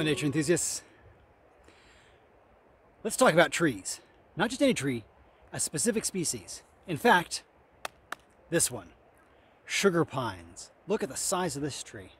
Hello, nature enthusiasts. Let's talk about trees. Not just any tree, a specific species. In fact, this one, sugar pines. Look at the size of this tree.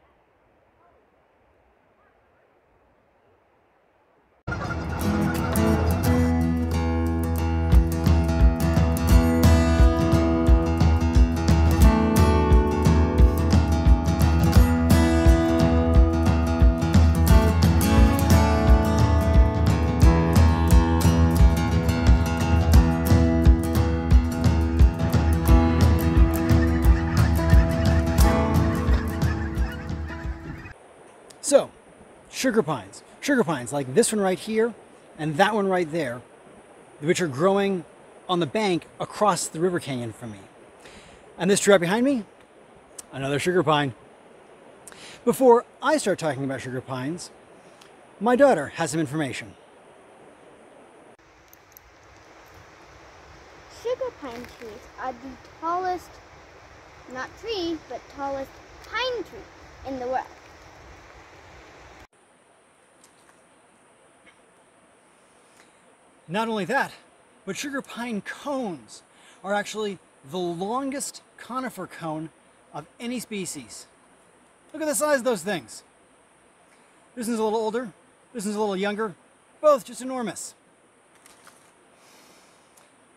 Sugar pines. Sugar pines like this one right here and that one right there, which are growing on the bank across the river canyon from me. And this tree right behind me, another sugar pine. Before I start talking about sugar pines, my daughter has some information. Sugar pine trees are the tallest, not tree, but tallest pine tree in the world. Not only that, but sugar pine cones are actually the longest conifer cone of any species. Look at the size of those things. This one's a little older, this one's a little younger, both just enormous.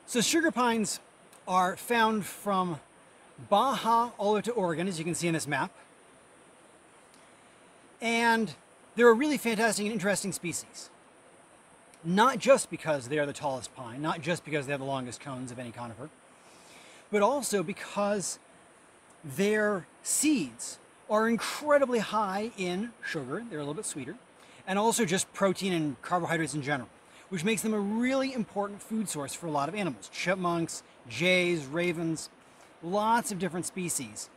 So sugar pines are found from Baja all the way to Oregon, as you can see in this map. And they're a really fantastic and interesting species not just because they are the tallest pine, not just because they have the longest cones of any conifer, but also because their seeds are incredibly high in sugar, they're a little bit sweeter, and also just protein and carbohydrates in general, which makes them a really important food source for a lot of animals. Chipmunks, jays, ravens, lots of different species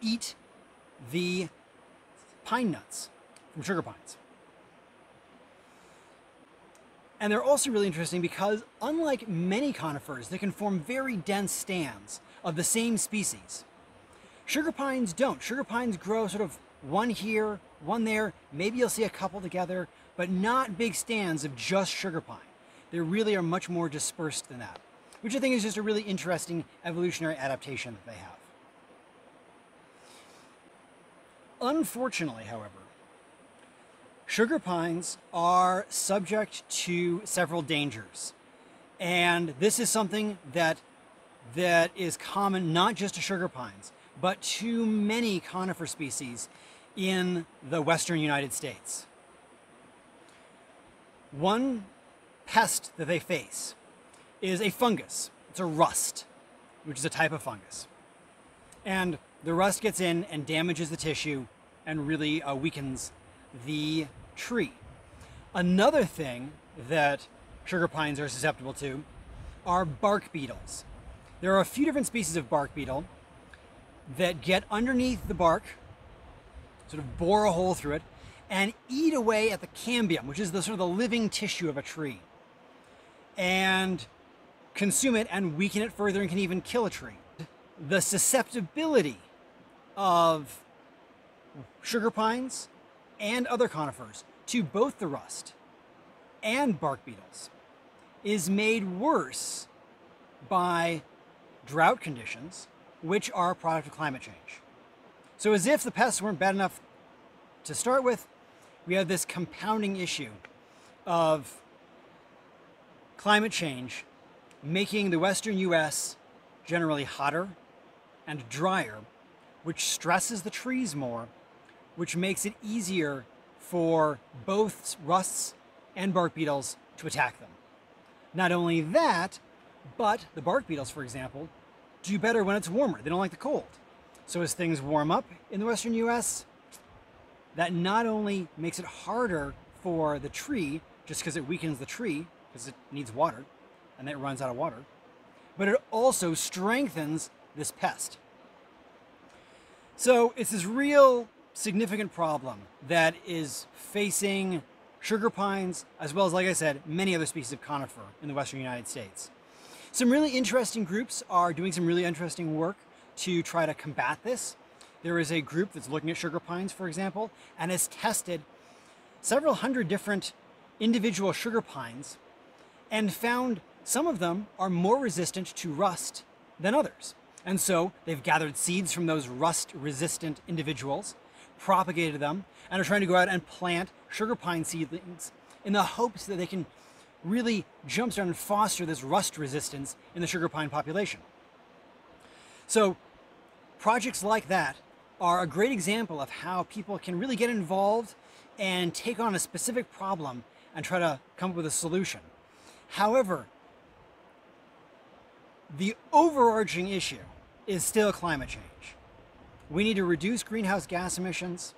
eat the pine nuts from sugar pines. And they're also really interesting because unlike many conifers that can form very dense stands of the same species, sugar pines don't. Sugar pines grow sort of one here, one there, maybe you'll see a couple together, but not big stands of just sugar pine. They really are much more dispersed than that, which I think is just a really interesting evolutionary adaptation that they have. Unfortunately, however, Sugar pines are subject to several dangers. And this is something that, that is common not just to sugar pines, but to many conifer species in the western United States. One pest that they face is a fungus. It's a rust, which is a type of fungus. And the rust gets in and damages the tissue and really uh, weakens the tree. Another thing that sugar pines are susceptible to are bark beetles. There are a few different species of bark beetle that get underneath the bark, sort of bore a hole through it, and eat away at the cambium, which is the sort of the living tissue of a tree, and consume it and weaken it further and can even kill a tree. The susceptibility of sugar pines and other conifers to both the rust and bark beetles is made worse by drought conditions, which are a product of climate change. So as if the pests weren't bad enough to start with, we have this compounding issue of climate change making the western US generally hotter and drier, which stresses the trees more which makes it easier for both rusts and bark beetles to attack them. Not only that, but the bark beetles, for example, do better when it's warmer. They don't like the cold. So as things warm up in the western US, that not only makes it harder for the tree, just because it weakens the tree, because it needs water, and it runs out of water, but it also strengthens this pest. So it's this real significant problem that is facing sugar pines, as well as, like I said, many other species of conifer in the western United States. Some really interesting groups are doing some really interesting work to try to combat this. There is a group that's looking at sugar pines, for example, and has tested several hundred different individual sugar pines and found some of them are more resistant to rust than others. And so they've gathered seeds from those rust resistant individuals, propagated them, and are trying to go out and plant sugar pine seedlings in the hopes that they can really jumpstart and foster this rust resistance in the sugar pine population. So projects like that are a great example of how people can really get involved and take on a specific problem and try to come up with a solution. However, the overarching issue is still climate change. We need to reduce greenhouse gas emissions,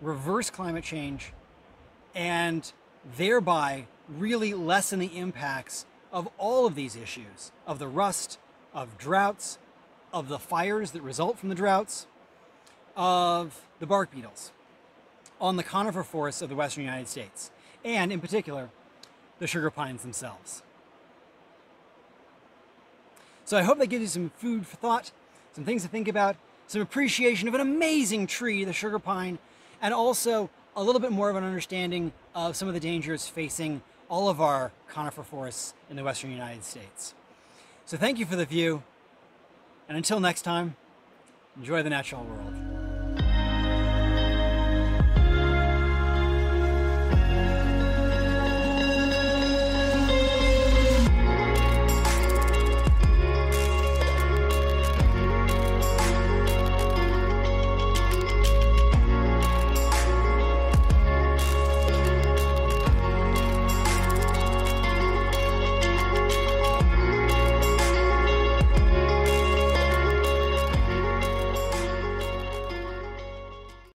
reverse climate change, and thereby really lessen the impacts of all of these issues of the rust, of droughts, of the fires that result from the droughts, of the bark beetles on the conifer forests of the western United States, and in particular, the sugar pines themselves. So I hope that gives you some food for thought, some things to think about, some appreciation of an amazing tree, the sugar pine, and also a little bit more of an understanding of some of the dangers facing all of our conifer forests in the western United States. So thank you for the view, and until next time, enjoy the natural world.